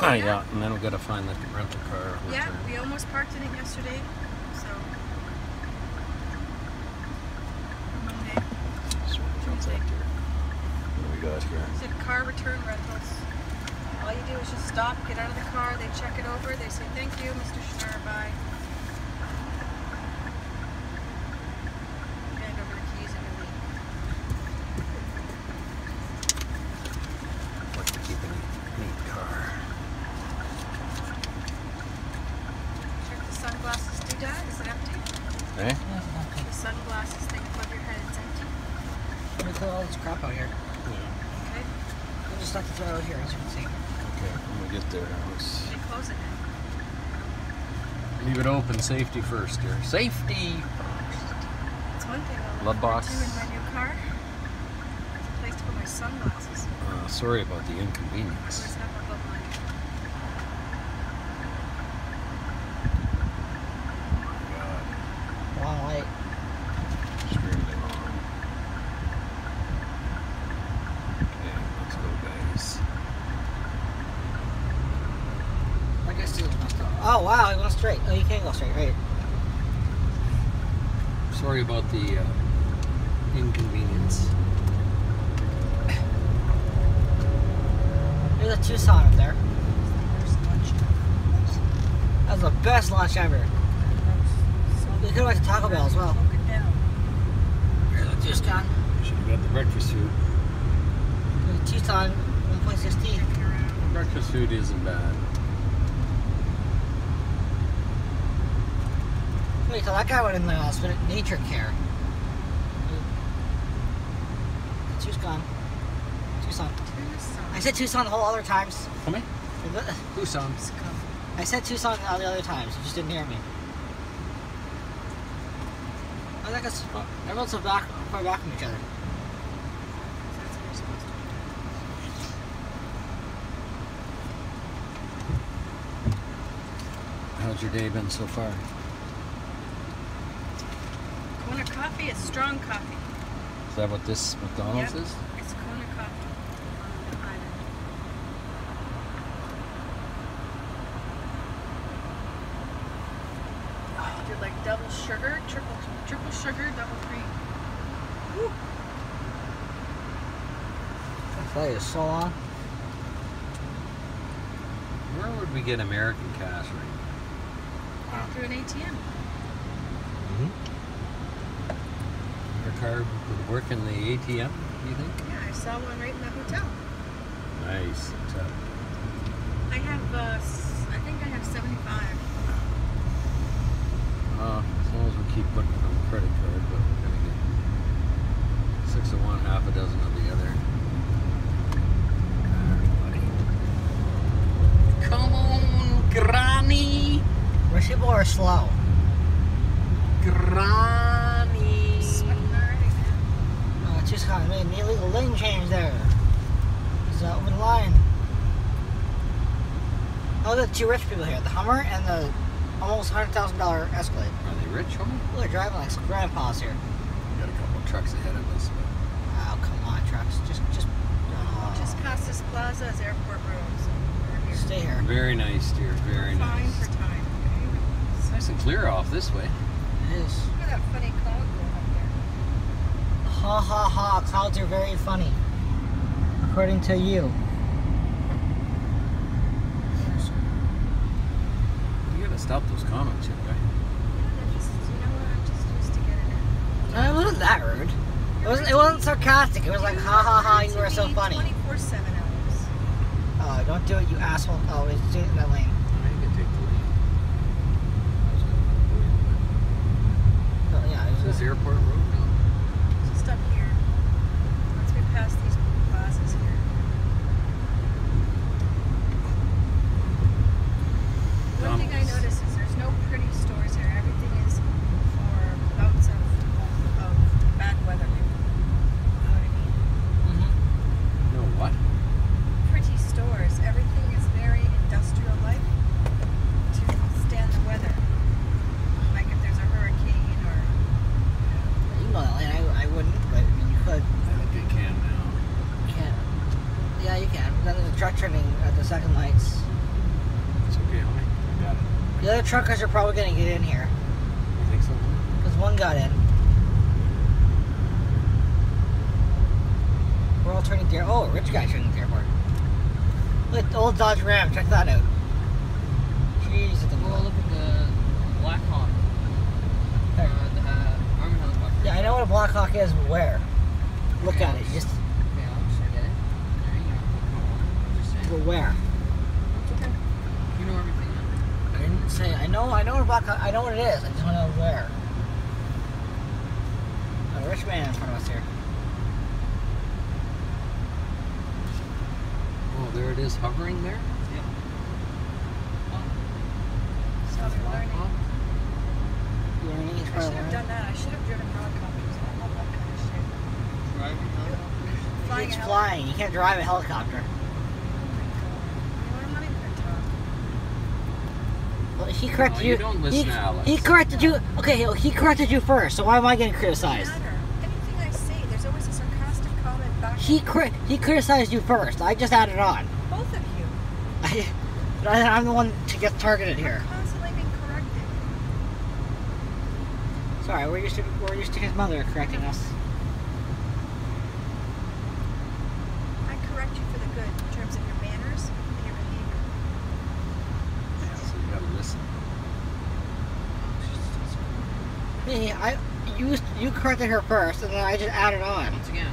yeah, and then we gotta find the rental car. Yeah, return. we almost parked in it yesterday, so. Monday, So, Tuesday. What do we got here? Said car return rentals. All you do is just stop, get out of the car, they check it over, they say, thank you, Mr. Schnurr, bye. Hand over the keys and you leave. Like to keep a neat, neat car. Check the sunglasses doodad, is it empty? Eh? The sunglasses thing above your head, it's empty. Let me clear all this crap out here. Yeah. Okay, I'll just have to throw it out here, as you can see. Okay, when we get there, let's they close it leave it open. Safety first here. Safety! That's one thing I'll Love look box. to in my new car. There's a place to put my sunglasses. Uh, sorry about the I inconvenience. always have above my God, Long light. extremely long. Okay, let's go, guys. I guess he must go. Oh wow, he went straight. Oh, you can go straight, right? Sorry about the uh, inconvenience. There's a Tucson up there. There's lunch. That was the best lunch ever. We could have went to Taco Bell as well. Smoke. Here's a Tucson. Should have got the breakfast food. There's a Tucson 1.6T. Taking around. Breakfast food isn't bad. Wait, so that guy went in the hospital, nature care. Tucson. Tucson. Tucson. I said Tucson the whole other times. Come here. Tucson. Scum. I said Tucson all the other times. You just didn't hear me. I think it's everyone's so back, far back from each other. That's what you're supposed to do. How's your day been so far? Kona coffee is strong coffee. Is that what this McDonald's Yep. is? It's Kona coffee on the island. Oh, did like double sugar, triple triple sugar, double cream. Woo. That flight is so. Where would we get American cash right through an ATM. Card would work in the ATM, do you think? Yeah, I saw one right in the hotel. Nice. So, I have, uh, s- I think I have 75. uh, as long as we keep putting it on the credit card, but we're gonna get six of one, half a dozen of the other. Alright, buddy. Come on, Granny! Rich people are slow. Granny! Man. Uh, Tucson made an illegal lane change there. It's uh, open line. Oh, the two rich people here, the Hummer and the almost hundred thousand dollar Escalade. Are they rich, homie? Well, they're driving like some grandpas here. We got a couple of trucks ahead of us, but Oh, come on, trucks. Just, just, uh, Just past this plaza is Airport Road, here. stay here. very nice, dear. Very Fine nice. for time. It's nice and clear off this way. It is. Look at that funny cloud going up there. Ha ha ha, clouds are very funny. According to you. You gotta stop those comments, you guy. Yeah, they're just, you know what, I'm just used to getting it. No, it wasn't that rude. It wasn't, it wasn't sarcastic. It was like, ha ha ha, you were so funny. 24 7 hours. Oh, don't do it, you asshole. Oh, it's doing it in that lane. I can take oh, the lead. I was gonna- Oh, yeah, it Is was, this airport road now? Just up here. Once we pass these plazas here. One thing I Domino's. notice is there's no pretty stores here. Everything is for bouts of, of bad weather. You know what I mean? Mhm. No, what? Pretty stores. Everything is very industrial like. The other truckers are probably gonna get in here. You think so? Because one got in. We're all turning to the Oh, a rich guy turning to the airport. Look at the old Dodge Ram. Check that out. Jeez, Well, look at the Black Hawk. Uh, the uh, army helicopter. Yeah, I know what a Black Hawk is, but where? Look at it. Just Okay, I'll just get it. There you go. Just saying. but where? Okay. You know everything. Huh? I didn't say. I know. I know what a I know what it is. I just want to know where. A rich man in front of us here. Oh, there it is, hovering there. Yep. So we're learning. Learning. I should have learning. done that. I should have driven helicopters. I love that kind of shit. Driving helicopter. Flying It's flying. You can't drive a helicopter. Oh my God. You know what? I'm not even gonna talk. Well, he corrected Oh, you. you don't listen he, to Alex. he corrected you. Okay, he- he corrected you first. So why am I getting criticized? Anything I say, there's always a sarcastic comment back. He cri- he criticized you first. I just added on. Both of you. I, I, I'm the one to get targeted here. Constantly being corrected. Sorry, we're used to we're used to his mother correcting us. I correct you for the good in terms of your manners and your behavior. Yeah, so you gotta listen. Me, I you you corrected her first, and then I just added on. Once again,